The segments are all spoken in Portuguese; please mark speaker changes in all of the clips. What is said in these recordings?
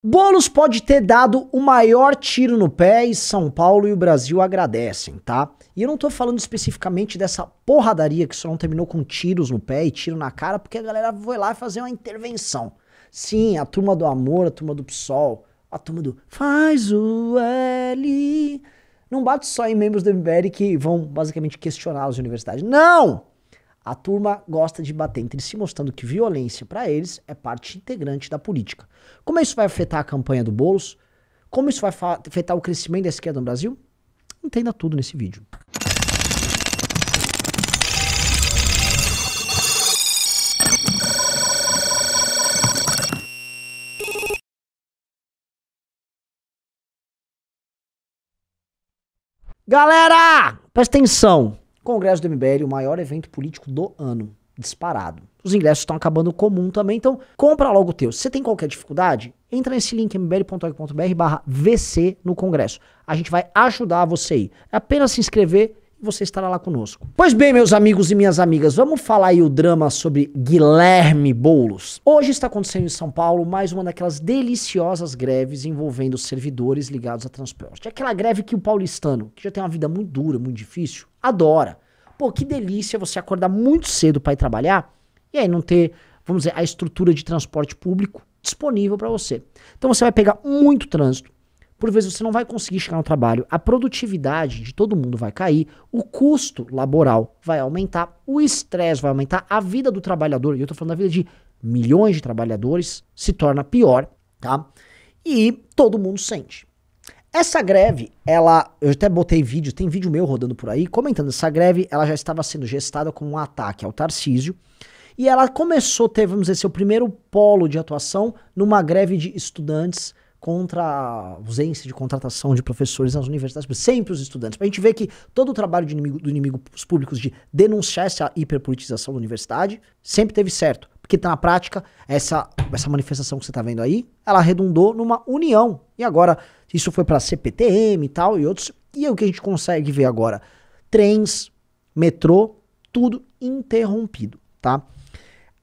Speaker 1: Bolos pode ter dado o maior tiro no pé e São Paulo e o Brasil agradecem, tá? E eu não tô falando especificamente dessa porradaria que só não terminou com tiros no pé e tiro na cara, porque a galera foi lá fazer uma intervenção. Sim, a turma do amor, a turma do PSOL, a turma do faz o L. Não bate só em membros do MBL que vão basicamente questionar as universidades. Não! A turma gosta de bater entre si, mostrando que violência para eles é parte integrante da política. Como isso vai afetar a campanha do Boulos? Como isso vai afetar o crescimento da esquerda no Brasil? Entenda tudo nesse vídeo. Galera, presta atenção. Congresso do MBL, o maior evento político do ano, disparado. Os ingressos estão acabando comum também, então compra logo o teu. Se você tem qualquer dificuldade, entra nesse link mbl.org.br barra VC no Congresso. A gente vai ajudar você aí. É apenas se inscrever e você estará lá conosco. Pois bem, meus amigos e minhas amigas, vamos falar aí o drama sobre Guilherme Boulos. Hoje está acontecendo em São Paulo mais uma daquelas deliciosas greves envolvendo servidores ligados a transporte. Aquela greve que o paulistano, que já tem uma vida muito dura, muito difícil, adora. Pô, que delícia você acordar muito cedo para ir trabalhar e aí não ter, vamos dizer, a estrutura de transporte público disponível para você. Então você vai pegar muito trânsito. Por vezes você não vai conseguir chegar no trabalho, a produtividade de todo mundo vai cair, o custo laboral vai aumentar, o estresse vai aumentar, a vida do trabalhador, e eu tô falando da vida de milhões de trabalhadores, se torna pior, tá? E todo mundo sente. Essa greve, ela, eu até botei vídeo, tem vídeo meu rodando por aí, comentando essa greve, ela já estava sendo gestada como um ataque ao Tarcísio, e ela começou a ter, vamos dizer, seu primeiro polo de atuação numa greve de estudantes contra a ausência de contratação de professores nas universidades, sempre os estudantes. Pra gente ver que todo o trabalho inimigo, do inimigo públicos de denunciar essa hiperpolitização da universidade sempre teve certo. Porque na prática, essa, essa manifestação que você está vendo aí, ela redundou numa união. E agora isso foi para CPTM e tal, e outros. E é o que a gente consegue ver agora: trens, metrô, tudo interrompido, tá?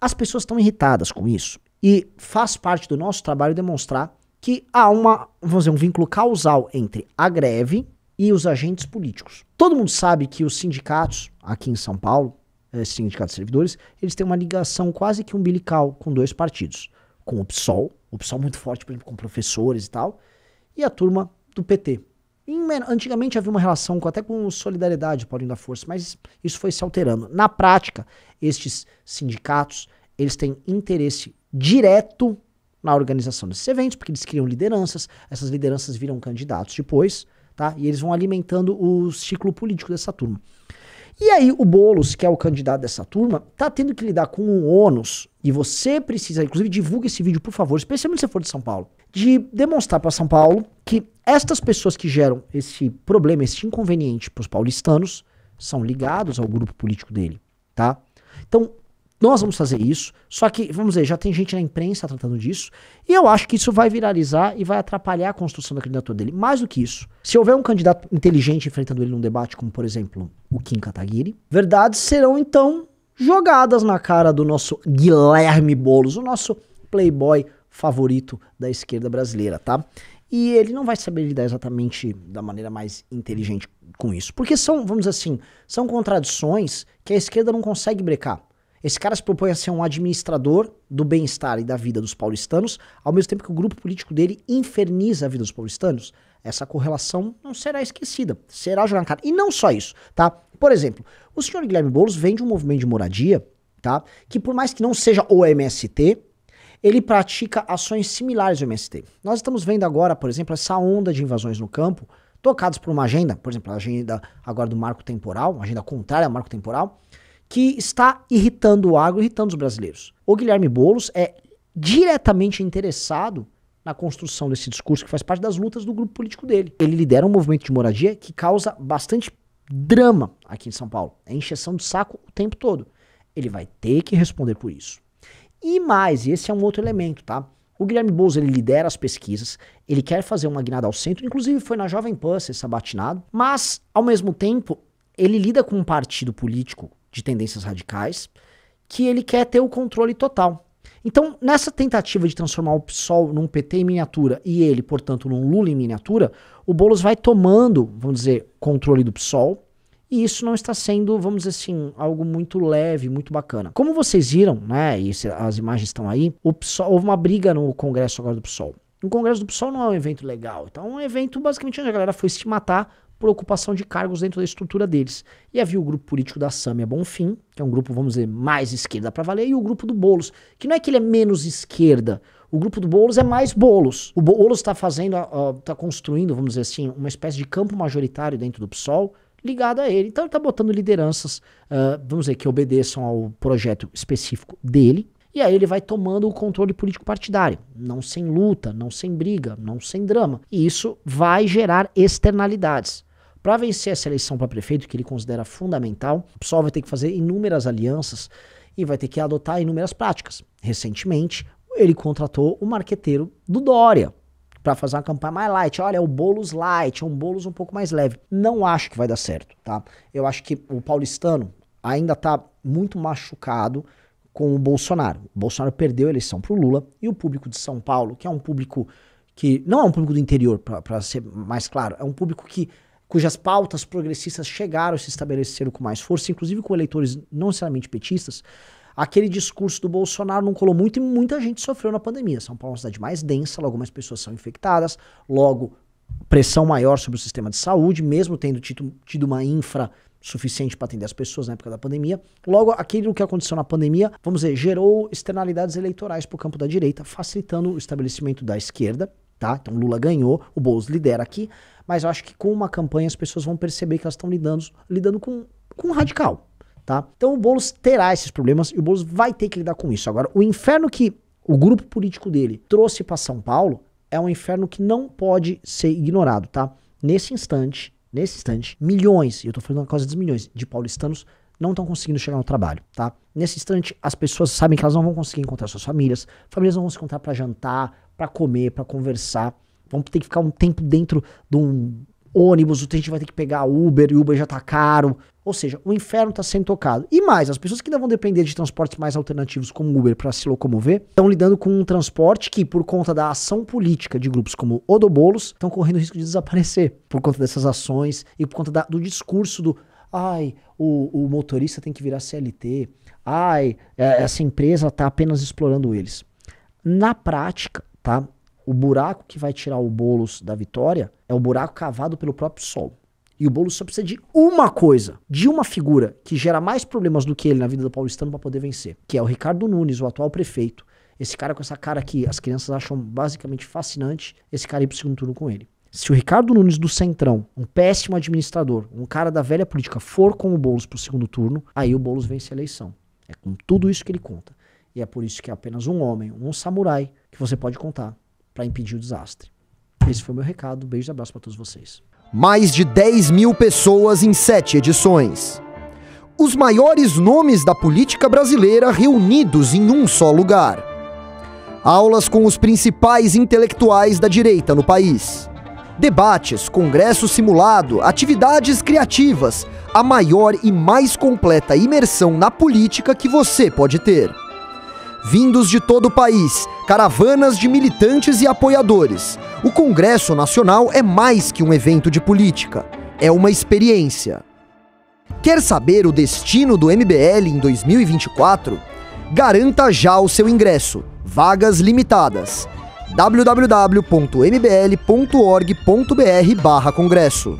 Speaker 1: As pessoas estão irritadas com isso. E faz parte do nosso trabalho demonstrar que há uma, vamos dizer, um vínculo causal entre a greve e os agentes políticos. Todo mundo sabe que os sindicatos aqui em São Paulo, eh, sindicatos de servidores, eles têm uma ligação quase que umbilical com dois partidos. Com o PSOL, o PSOL muito forte, por exemplo, com professores e tal, e a turma do PT. Antigamente havia uma relação com, até com solidariedade, Paulinho da Força, mas isso foi se alterando. Na prática, estes sindicatos, eles têm interesse direto na organização desses eventos, porque eles criam lideranças, essas lideranças viram candidatos depois, tá? E eles vão alimentando o ciclo político dessa turma. E aí o Boulos, que é o candidato dessa turma, tá tendo que lidar com um ônus, e você precisa, inclusive divulgue esse vídeo, por favor, especialmente se for de São Paulo, de demonstrar para São Paulo que estas pessoas que geram esse problema, esse inconveniente para os paulistanos, são ligados ao grupo político dele, tá? Então, nós vamos fazer isso, só que, vamos dizer, já tem gente na imprensa tratando disso, e eu acho que isso vai viralizar e vai atrapalhar a construção da candidatura dele. Mais do que isso, se houver um candidato inteligente enfrentando ele num debate, como por exemplo o Kim Kataguiri, verdades serão então jogadas na cara do nosso Guilherme Boulos, o nosso playboy favorito da esquerda brasileira, tá? E ele não vai saber lidar exatamente da maneira mais inteligente com isso. Porque são, vamos dizer assim, são contradições que a esquerda não consegue brecar. Esse cara se propõe a ser um administrador do bem-estar e da vida dos paulistanos, ao mesmo tempo que o grupo político dele inferniza a vida dos paulistanos. Essa correlação não será esquecida, será jogada na cara. E não só isso, tá? Por exemplo, o senhor Guilherme Boulos vem de um movimento de moradia, tá? Que por mais que não seja o MST, ele pratica ações similares ao MST. Nós estamos vendo agora, por exemplo, essa onda de invasões no campo, tocados por uma agenda, por exemplo, a agenda agora do marco temporal, uma agenda contrária ao marco temporal, que está irritando o agro, irritando os brasileiros. O Guilherme Boulos é diretamente interessado na construção desse discurso que faz parte das lutas do grupo político dele. Ele lidera um movimento de moradia que causa bastante drama aqui em São Paulo. É encheção de saco o tempo todo. Ele vai ter que responder por isso. E mais, e esse é um outro elemento, tá? O Guilherme Boulos ele lidera as pesquisas, ele quer fazer uma guinada ao centro, inclusive foi na Jovem Pan ser sabatinado, mas ao mesmo tempo ele lida com um partido político de tendências radicais, que ele quer ter o controle total. Então, nessa tentativa de transformar o PSOL num PT em miniatura e ele, portanto, num Lula em miniatura, o Boulos vai tomando, vamos dizer, controle do PSOL, e isso não está sendo, vamos dizer assim, algo muito leve, muito bacana. Como vocês viram, né, e as imagens estão aí, PSOL, houve uma briga no congresso agora do PSOL. O congresso do PSOL não é um evento legal, então é um evento basicamente onde a galera foi se matar por ocupação de cargos dentro da estrutura deles. E havia o grupo político da Sâmia Bonfim, que é um grupo, vamos dizer, mais esquerda para valer, e o grupo do Bolos, que não é que ele é menos esquerda, o grupo do Boulos é mais Boulos. O Boulos está fazendo, está construindo, vamos dizer assim, uma espécie de campo majoritário dentro do PSOL, ligado a ele. Então ele está botando lideranças, uh, vamos dizer, que obedeçam ao projeto específico dele. E aí ele vai tomando o controle político partidário, não sem luta, não sem briga, não sem drama. E isso vai gerar externalidades. Para vencer essa eleição para prefeito, que ele considera fundamental, o PSOL vai ter que fazer inúmeras alianças e vai ter que adotar inúmeras práticas. Recentemente, ele contratou o marqueteiro do Dória para fazer uma campanha mais light. Olha, é o Boulos light, é um Boulos um pouco mais leve. Não acho que vai dar certo, tá? Eu acho que o paulistano ainda tá muito machucado com o Bolsonaro. O Bolsonaro perdeu a eleição pro Lula e o público de São Paulo, que é um público que não é um público do interior, para ser mais claro, é um público que cujas pautas progressistas chegaram a se estabeleceram com mais força, inclusive com eleitores não necessariamente petistas, aquele discurso do Bolsonaro não colou muito e muita gente sofreu na pandemia. São Paulo é uma cidade mais densa, logo mais pessoas são infectadas, logo pressão maior sobre o sistema de saúde, mesmo tendo tido, tido uma infra suficiente para atender as pessoas na época da pandemia. Logo, aquilo que aconteceu na pandemia, vamos dizer, gerou externalidades eleitorais para o campo da direita, facilitando o estabelecimento da esquerda, tá? Então Lula ganhou, o Bolsonaro lidera aqui, mas eu acho que com uma campanha as pessoas vão perceber que elas estão lidando, lidando com, com um radical, tá? Então o Boulos terá esses problemas e o Boulos vai ter que lidar com isso. Agora, o inferno que o grupo político dele trouxe para São Paulo é um inferno que não pode ser ignorado, tá? Nesse instante, nesse instante, milhões, e eu tô falando uma coisa dos milhões, de paulistanos não estão conseguindo chegar no trabalho, tá? Nesse instante, as pessoas sabem que elas não vão conseguir encontrar suas famílias, famílias não vão se encontrar para jantar, para comer, para conversar, vão ter que ficar um tempo dentro de um ônibus, o gente vai ter que pegar Uber e Uber já tá caro. Ou seja, o inferno está sendo tocado. E mais, as pessoas que ainda vão depender de transportes mais alternativos como Uber para se locomover, estão lidando com um transporte que, por conta da ação política de grupos como o do Boulos, estão correndo risco de desaparecer por conta dessas ações e por conta da, do discurso do ai, o, o motorista tem que virar CLT, ai, é, essa empresa está apenas explorando eles. Na prática, tá? O buraco que vai tirar o Boulos da vitória é o buraco cavado pelo próprio Sol. E o Boulos só precisa de uma coisa, de uma figura que gera mais problemas do que ele na vida do paulistano para poder vencer, que é o Ricardo Nunes, o atual prefeito. Esse cara com essa cara que as crianças acham basicamente fascinante, esse cara ir pro segundo turno com ele. Se o Ricardo Nunes do Centrão, um péssimo administrador, um cara da velha política, for com o Boulos pro segundo turno, aí o Boulos vence a eleição. É com tudo isso que ele conta. E é por isso que é apenas um homem, um samurai, que você pode contar para impedir o desastre. Esse foi o meu recado. Beijo e abraço para todos vocês.
Speaker 2: Mais de 10 mil pessoas em sete edições. Os maiores nomes da política brasileira reunidos em um só lugar. Aulas com os principais intelectuais da direita no país. Debates, congresso simulado, atividades criativas, a maior e mais completa imersão na política que você pode ter vindos de todo o país, caravanas de militantes e apoiadores. O Congresso Nacional é mais que um evento de política, é uma experiência. Quer saber o destino do MBL em 2024? Garanta já o seu ingresso. Vagas limitadas. www.mbl.org.br/congresso